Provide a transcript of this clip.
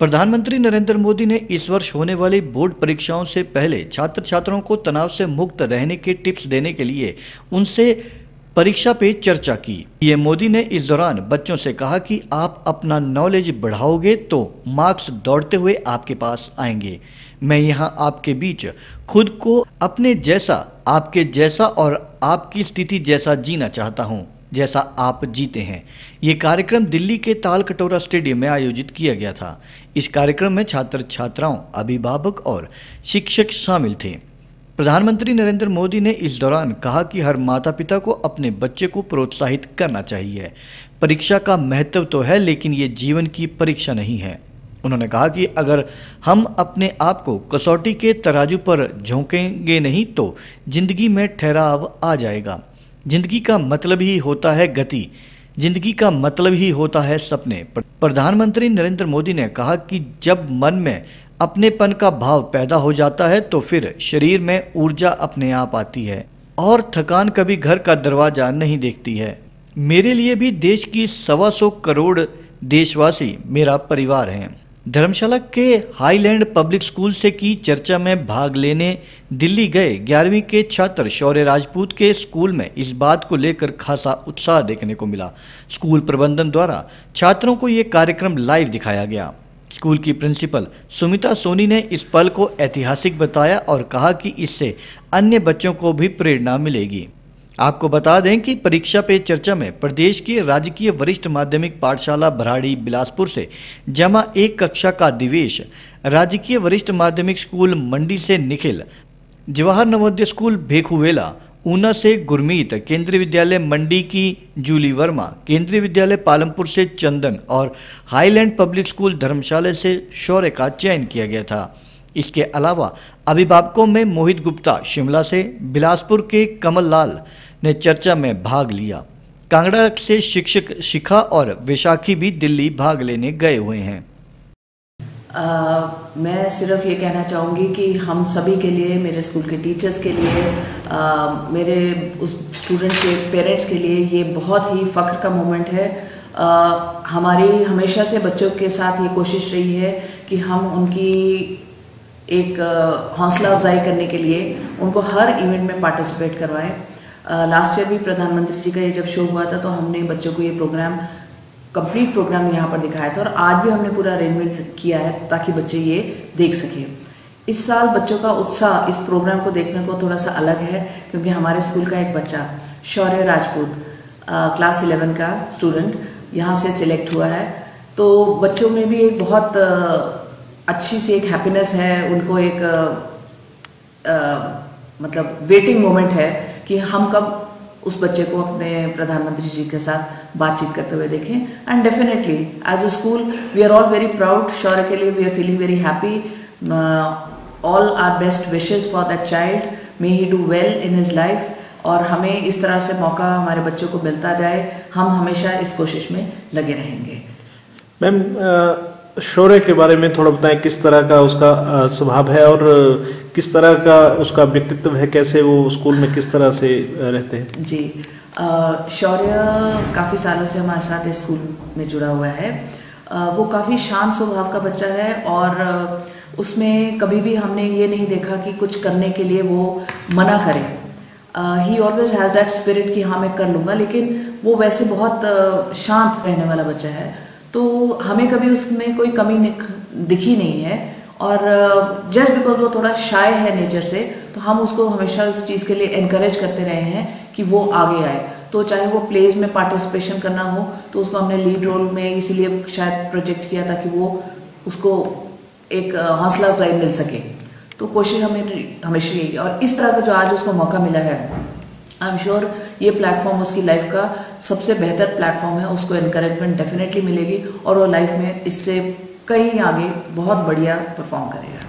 प्रधानमंत्री नरेंद्र मोदी ने इस वर्ष होने वाली बोर्ड परीक्षाओं से पहले छात्र छात्राओं को तनाव से मुक्त रहने के टिप्स देने के लिए उनसे परीक्षा पे चर्चा की। पीएम मोदी ने इस दौरान बच्चों से कहा कि आप अपना नॉलेज बढ़ाओगे तो मार्क्स दौड़ते हुए आपके पास आएँगे। मैं यहाँ आपके बीच खुद को अपने जैसा, आपके जैसा और आपकी स्थिति जैसा जीना चाहता हूँ। जैसा आप जीते हैं। ये कार्यक्रम दिल्ली के ताल कटोरा स्टेडियम में आयोजित किया गया था। इस कार्यक्रम में छात्र छात्राओं अभिभावक और शिक्षक शामिल थे। प्रधानमंत्री नरेंद्र मोदी ने इस दौरान कहा कि हर माता पिता को अपने बच्चे को प्रोत्साहित करना चाहिए। परीक्षा का महत्व तो है, लेकिन ये जीवन की परीक्षा नहीं है। उन्होंने कहा कि अगर हम अपने आप को कसौटी के तराजू पर झोंकेंगे नहीं तो ज़िंदगी में ठहराव आ जाएगा। ज़िंदगी का मतलब ही होता है गति। ज़िंदगी का मतलब ही होता है सपने। प्रधानमंत्री नरेंद्र मोदी ने कहा कि जब मन में अपनेपन का भाव पैदा हो जाता है तो फिर शरीर में ऊर्जा अपने आप आती है और थकान कभी घर का दरवाज़ा नहीं देखती है। मेरे लिए भी देश की सवा सौ करोड़ देशवासी, मेरा परिवार हैं। धर्मशाला के हाईलैंड पब्लिक स्कूल से की चर्चा में भाग लेने दिल्ली गए ग्यारहवीं के छात्र शौर्य राजपूत के स्कूल में इस बात को लेकर खासा उत्साह देखने को मिला। स्कूल प्रबंधन द्वारा छात्रों को ये कार्यक्रम लाइव दिखाया गया। स्कूल की प्रिंसिपल सुमिता सोनी ने इस पल को ऐतिहासिक बताया और कहा कि इससे अन्य बच्चों को भी प्रेरणा मिलेगी। आपको बता दें कि परीक्षा पे चर्चा में प्रदेश की राजकीय वरिष्ठ माध्यमिक पाठशाला भराड़ी बिलासपुर से जमा एक कक्षा का दिवेश राजकीय वरिष्ठ माध्यमिक स्कूल मंडी से निखिल, जवाहर नवोदय स्कूल भेखुवेला, ऊना से गुरमीत, केंद्रीय विद्यालय मंडी की जूली वर्मा, केंद्रीय विद्यालय पालमपुर से चंदन और हाईलैंड पब्लिक स्कूल धर्मशाला से शौर्य का चयन किया गया था। इसके अलावा अभिभावकों में मोहित गुप्ता शिमला से, बिलासपुर के कमल लाल ने चर्चा में भाग लिया। कांगड़ा से शिक्षक शिखा और वैशाखी भी दिल्ली भाग लेने गए हुए हैं। आ, मैं सिर्फ़ ये कहना चाहूँगी कि हम सभी के लिए मेरे स्कूल के टीचर्स के लिए आ, मेरे उस स्टूडेंट के पेरेंट्स के लिए ये बहुत ही फ़ख्र का मोमेंट है। आ, हमारी हमेशा से बच्चों के साथ ये कोशिश रही है कि हम उनकी एक हौसला अफजाई करने के लिए उनको हर इवेंट में पार्टिसिपेट करवाएँ। लास्ट ईयर भी प्रधानमंत्री जी का ये जब शो हुआ था तो हमने बच्चों को ये प्रोग्राम कंप्लीट प्रोग्राम यहाँ पर दिखाया था और आज भी हमने पूरा अरेंजमेंट किया है ताकि बच्चे ये देख सकें। इस साल बच्चों का उत्साह इस प्रोग्राम को देखने को थोड़ा सा अलग है क्योंकि हमारे स्कूल का एक बच्चा शौर्य राजपूत क्लास इलेवन का स्टूडेंट यहाँ से सिलेक्ट हुआ है। तो बच्चों में भी एक बहुत अच्छी सी एक हैप्पीनेस है उनको एक आ, मतलब वेटिंग मोमेंट है। कि हम कब उस बच्चे को अपने प्रधानमंत्री जी के साथ बातचीत करते हुए देखें। And definitely as a school we are all very proud Shaurya के लिए we are feeling very happy all our best wishes for that child may he do well in his life और हमें इस तरह से मौका हमारे बच्चों को मिलता जाए। हम हमेशा इस कोशिश में लगे रहेंगे। मैम शौर्य के बारे में थोड़ा बताएँ, किस तरह का उसका स्वभाव है और किस तरह का उसका व्यक्तित्व है? कैसे वो स्कूल में किस तरह से रहते हैं? जी शौर्य काफ़ी सालों से हमारे साथ स्कूल में जुड़ा हुआ है। आ, वो काफ़ी शांत स्वभाव का बच्चा है और उसमें कभी भी हमने ये नहीं देखा कि कुछ करने के लिए वो मना करे। He always has that spirit कि हाँ मैं कर लूँगा लेकिन वो वैसे बहुत शांत रहने वाला बच्चा है। तो हमें कभी उसमें कोई कमी दिखी नहीं है। और जस्ट बिकॉज़ वो थोड़ा शाय है नेचर से तो हम उसको हमेशा इस चीज़ के लिए इनक्रेज करते रहे हैं कि वो आगे आए। तो चाहे वो प्लेज में पार्टिसिपेशन करना हो तो उसको हमने लीड रोल में इसीलिए शायद प्रोजेक्ट किया था कि वो उसको एक हौसला अफजाई मिल सके। तो कोशिश हमें, हमेशा यही और इस तरह का जो आज उसको मौका मिला है आई एम श्योर ये प्लेटफॉर्म उसकी लाइफ का सबसे बेहतर प्लेटफॉर्म है, उसको इनक्रेजमेंट डेफिनेटली मिलेगी और वो लाइफ में इससे कहीं आगे बहुत बढ़िया परफॉर्म करेगा।